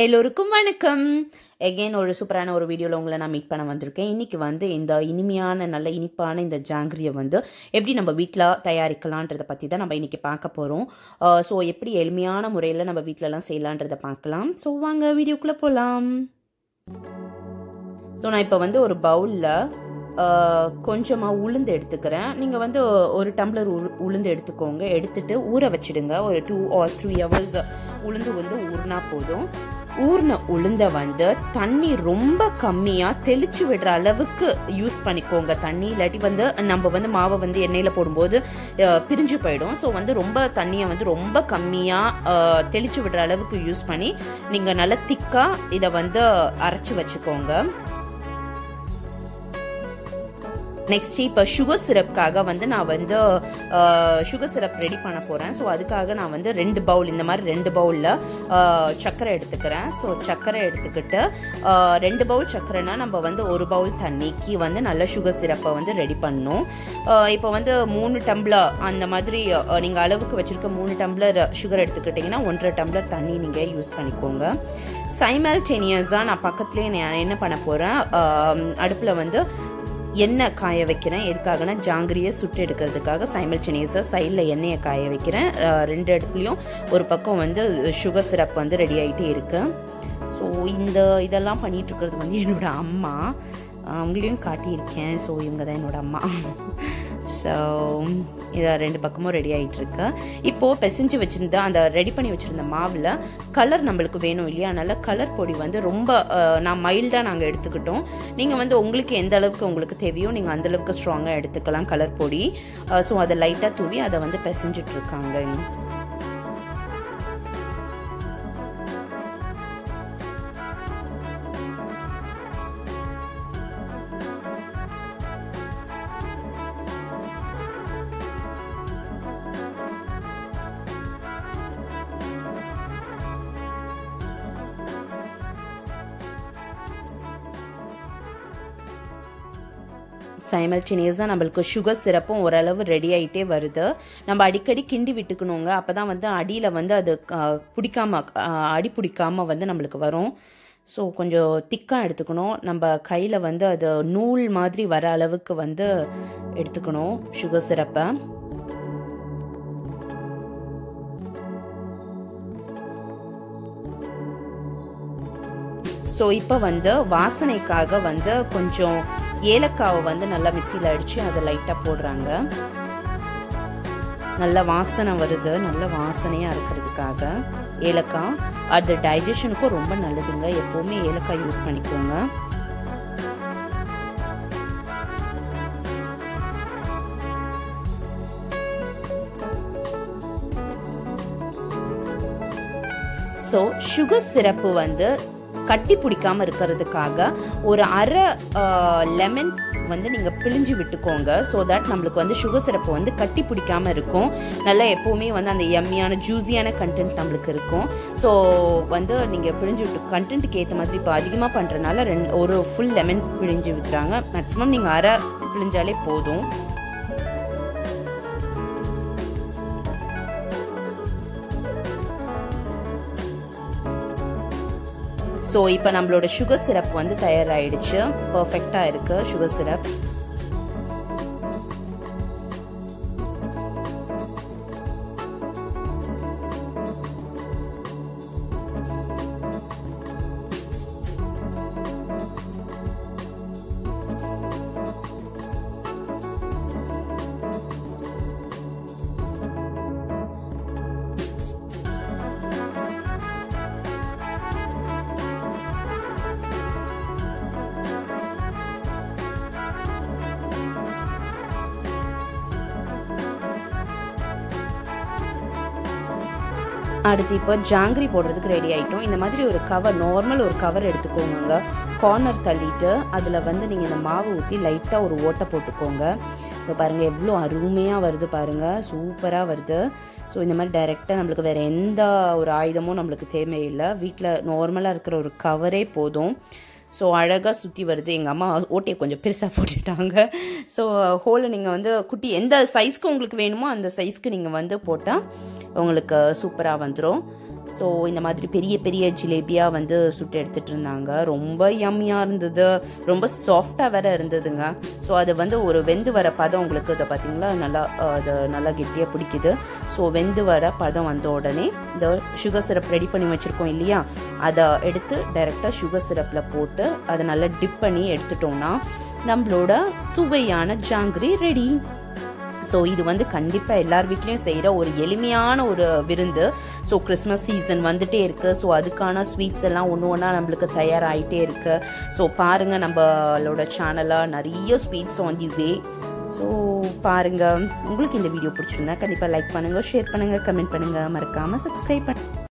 எல்லோருக்கும் வணக்கம். எகெயின் ஒரு சூப்பரான ஒரு வீடியோவில் உங்களை நான் மீட் பண்ண வந்திருக்கேன். இன்னைக்கு வந்து இந்த இனிமையான நல்ல இனிப்பான இந்த ஜாங்கிரியை வந்து எப்படி நம்ம வீட்டில் தயாரிக்கலான்றதை பற்றி தான் நம்ம இன்றைக்கி பார்க்க போகிறோம் ஸோ எப்படி எளிமையான முறையில் நம்ம வீட்டிலலாம் செய்யலான்றதை பார்க்கலாம். ஸோ வாங்க வீடியோக்குள்ளே போகலாம் ஸோ நான் இப்போ வந்து ஒரு பவுலில் கொஞ்சமாக உளுந்து எடுத்துக்கிறேன். நீங்கள் வந்து ஒரு டம்ளர் உளு உளுந்து எடுத்துக்கோங்க. எடுத்துட்டு ஊற வச்சிடுங்க. ஒரு டூ ஆர் த்ரீ ஹவர்ஸ் உளுந்து வந்து ஊறினா போதும். ஊர்ன உளுந்த வந்து தண்ணி ரொம்ப கம்மியாக தெளிச்சு விடுற அளவுக்கு யூஸ் பண்ணிக்கோங்க. தண்ணி இல்லாட்டி வந்து நம்ம வந்து மாவை வந்து எண்ணெயில் போடும்போது பிரிஞ்சு போயிடும். ஸோ வந்து ரொம்ப தண்ணியை வந்து ரொம்ப கம்மியாக தெளிச்சு விடுற அளவுக்கு யூஸ் பண்ணி நீங்கள் நல்லா திக்காக இதை வந்து அரைச்சி வச்சுக்கோங்க. நெக்ஸ்ட் இப்போ சுகர் சிரப்காக வந்து நான் வந்து சுகர் சிரப் ரெடி பண்ண போகிறேன் ஸோ அதுக்காக நான் வந்து ரெண்டு பவுல் இந்த மாதிரி ரெண்டு பவுலில் சர்க்கரை எடுத்துக்கிறேன். ஸோ சர்க்கரை எடுத்துக்கிட்டு ரெண்டு பவுல் சர்க்கரைனா நம்ம வந்து ஒரு பவுல் தண்ணிக்கு வந்து நல்ல சுகர் சிரப்பை வந்து ரெடி பண்ணணும். இப்போ வந்து மூணு டம்ளர் அந்த மாதிரி நீங்கள் அளவுக்கு வச்சுருக்க மூணு டம்ளர் சுகர் எடுத்துக்கிட்டிங்கன்னா ஒன்றரை டம்ளர் தண்ணி நீங்கள் யூஸ் பண்ணிக்கோங்க. சைமல்டேனியஸாக நான் பக்கத்துலேயே நான் என்ன பண்ண போகிறேன் அடுப்பில் வந்து எண்ணெய் காய வைக்கிறேன். எதுக்காகனா ஜாங்கிரியை சுட்டு எடுக்கிறதுக்காக சைமல்டேனியஸாக சைடில் எண்ணெயை காய வைக்கிறேன். ரெண்டு இடத்துலையும் ஒரு பக்கம் வந்து சுகர் சிரப் வந்து ரெடி ஆகிட்டே இருக்குது ஸோ இந்த இதெல்லாம் பண்ணிகிட்ருக்கிறது வந்து என்னோட அம்மா. அவங்களையும் காட்டியிருக்கேன். ஸோ இவங்க தான் என்னோடய அம்மா. ஸோ இதை ரெண்டு பக்கமும் ரெடி ஆகிட்டு இருக்கு இப்போது பிசைஞ்சு வச்சுருந்த அந்த ரெடி பண்ணி வச்சுருந்த மாவில் கலர் நம்மளுக்கு வேணும் இல்லையா? அதனால் கலர் பொடி வந்து ரொம்ப நான் மைல்டாக நாங்கள் எடுத்துக்கிட்டோம். நீங்கள் வந்து உங்களுக்கு எந்த அளவுக்கு உங்களுக்கு தேவையோ நீங்கள் அந்தளவுக்கு ஸ்ட்ராங்காக எடுத்துக்கலாம் கலர் பொடி. ஸோ அதை லைட்டாக தூவி அதை வந்து பிசைஞ்சிட்டு சைமல்டேனியஸாக நம்மளுக்கு சுகர் சிரப்பும் ஓரளவு ரெடி ஆகிட்டே வருது. நம்ம அடிக்கடி கிண்டி விட்டுக்கணுங்க. அப்போ தான் வந்து அடியில் வந்து அது பிடிக்காம அடி பிடிக்காம வந்து நம்மளுக்கு வரும். ஸோ கொஞ்சம் திக்காக எடுத்துக்கணும். நம்ம கையில் வந்து அது நூல் மாதிரி வர அளவுக்கு வந்து எடுத்துக்கணும் சுகர் சிரப்பை. ஸோ இப்போ வந்து வாசனைக்காக வந்து கொஞ்சம் ஏலக்காவை வந்து நல்லா மிக்சியில் அடித்து அதை லைட்டாக போடுறாங்க. நல்ல வாசனை வருது. நல்ல வாசனையாக இருக்கிறதுக்காக. ஏலக்காய் அது டைஜஷனுக்கும் ரொம்ப நல்லதுங்க. எப்போவுமே ஏலக்காய் யூஸ் பண்ணிக்கோங்க. ஸோ சுகர் சிரப்பு வந்து கட்டி பிடிக்காம இருக்கிறதுக்காக ஒரு அரை லெமன் வந்து நீங்கள் பிழிஞ்சு விட்டுக்கோங்க. ஸோ தட் நம்மளுக்கு வந்து சுகர் சிரப்பு வந்து கட்டி பிடிக்காம இருக்கும். நல்லா எப்போவுமே வந்து அந்த எம்மியான ஜூஸியான கண்டென்ட் நம்மளுக்கு இருக்கும். ஸோ வந்து நீங்கள் பிழிஞ்சு விட்டு கண்டென்ட்டுக்கு ஏற்ற மாதிரி இப்போ அதிகமாக பண்ணுறனால ரெண்டு ஒரு ஃபுல் லெமன் பிழிஞ்சு விட்டுறாங்க. மேக்ஸிமம் நீங்கள் அரை பிழிஞ்சாலே போதும். ஸோ இப்போ நம்மளோட சுகர் சிரப் வந்து தயாராகிடுச்சு பர்ஃபெக்டாக இருக்குது சுகர் சிரப் அடுத்து இப்போ ஜாங்கிரி போடுறதுக்கு ரெடி ஆகிட்டோம் இந்த மாதிரி ஒரு கவர் நார்மல் ஒரு கவர் எடுத்துக்கோங்க. கார்னர் தள்ளிட்டு அதில் வந்து நீங்கள் இந்த மாவு ஊற்றி லைட்டாக ஒரு ஓட்டை போட்டுக்கோங்க. இப்போ பாருங்கள் எவ்வளோ அருமையாக வருது பாருங்கள் சூப்பராக வருது. ஸோ இந்த மாதிரி டைரெக்டாக நம்மளுக்கு வேறு எந்த ஒரு ஆயுதமும் நம்மளுக்கு தேவையில்லை. வீட்டில் நார்மலாக இருக்கிற ஒரு கவரே போதும். ஸோ அழகாக சுற்றி வருது. எங்கள் அம்மா ஓட்டையை கொஞ்சம் பெருசாக போட்டுட்டாங்க. ஸோ ஹோலை நீங்கள் வந்து குட்டி எந்த சைஸ்க்கு உங்களுக்கு வேணுமோ அந்த சைஸ்க்கு நீங்கள் வந்து போட்டால் உங்களுக்கு சூப்பராக வந்துடும் ஸோ இந்த மாதிரி பெரிய பெரிய ஜிலேபியாக வந்து சுட்டு எடுத்துகிட்டு இருந்தாங்க. ரொம்ப யம்மியாக இருந்தது. ரொம்ப சாஃப்டாக வேற இருந்ததுங்க. ஸோ அது வந்து ஒரு வெந்து வர பதம் உங்களுக்கு இதை பார்த்தீங்களா? நல்லா அதை அது நல்லா கெட்டியாக பிடிக்குது. ஸோ வெந்து வர பதம் வந்த உடனே இந்த சுகர் சிரப் ரெடி பண்ணி வச்சுருக்கோம் இல்லையா? அதை எடுத்து டைரெக்டாக சுகர் சிரப்பில் போட்டு அதை நல்லா டிப் பண்ணி எடுத்துட்டோம்னா நம்மளோட சுவையான ஜாங்கிரி ரெடி ஸோ இது வந்து கண்டிப்பாக எல்லார் வீட்லேயும் செய்கிற ஒரு எளிமையான ஒரு விருந்து. ஸோ கிறிஸ்மஸ் சீசன் வந்துட்டே இருக்குது ஸோ அதுக்கான ஸ்வீட்ஸ் எல்லாம் ஒன்று ஒன்றா நம்மளுக்கு தயாராகிட்டே இருக்குது ஸோ பாருங்கள் நம்மளோட சேனலாக நிறைய sweets on the way so பாருங்கள் உங்களுக்கு இந்த வீடியோ பிடிச்சிருந்தா கண்டிப்பாக லைக் பண்ணுங்கள் ஷேர் பண்ணுங்கள் கமெண்ட் பண்ணுங்கள் மறக்காமல் சப்ஸ்கிரைப் பண்ண